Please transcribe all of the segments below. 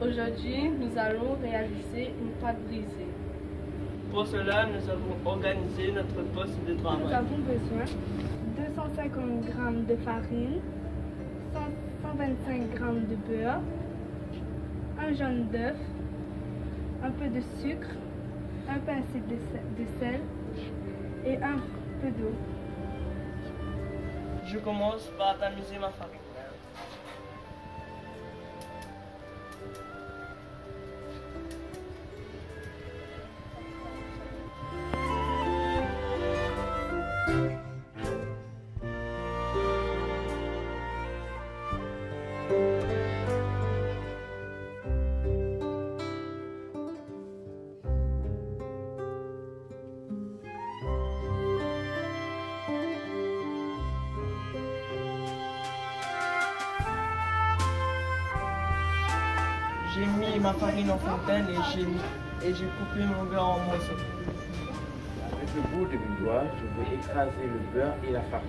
Aujourd'hui nous allons réaliser une pâte brisée. Pour cela, nous avons organisé notre poste de Nous travail. avons besoin de 250 g de farine, 100 125 g de beurre, un jaune d'œuf, un peu de sucre, un pincé de sel, de sel et un peu d'eau. Je commence par tamiser ma farine. J'ai mis ma farine en fontaine et j'ai et j'ai coupé mon beurre en morceaux. Avec le bout de mes doigts, je vais écraser le beurre et la farine.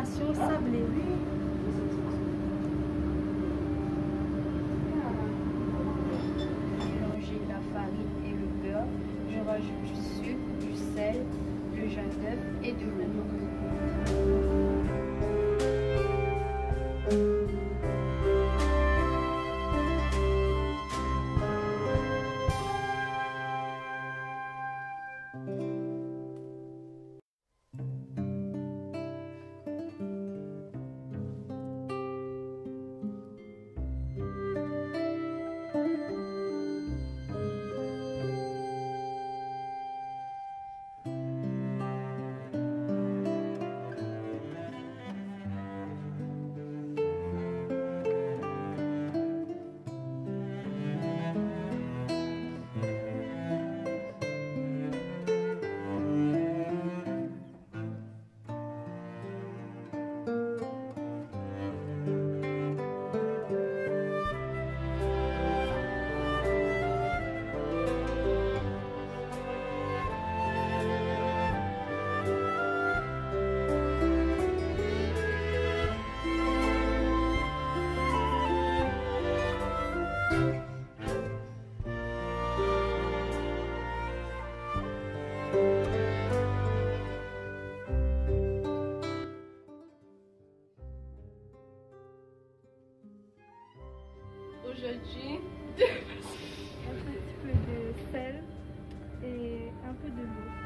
Opération sablée. mélanger la farine et le beurre. Je rajoute du sucre, du sel, le jaune d'œuf et de l'eau. judgy. un petit peu de sel et un peu de l'eau.